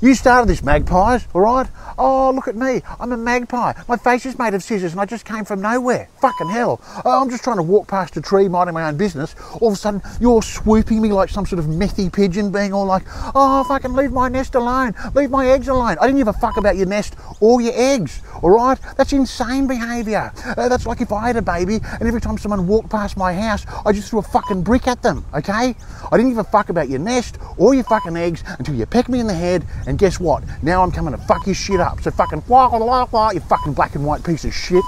You started this magpies, all right? Oh, look at me. I'm a magpie. My face is made of scissors and I just came from nowhere. Fucking hell. Oh, I'm just trying to walk past a tree minding my own business. All of a sudden, you're swooping me like some sort of methy pigeon, being all like, oh, fucking leave my nest alone. Leave my eggs alone. I didn't give a fuck about your nest or your eggs, all right? That's insane behaviour. Uh, that's like if I had a baby and every time someone walked past my house, I just threw a fucking brick at them, okay? I didn't give a fuck about your nest or your fucking eggs until you pecked me in the head and guess what? Now I'm coming to fuck your shit up. So fucking wah, wah, wah, you fucking black and white piece of shit.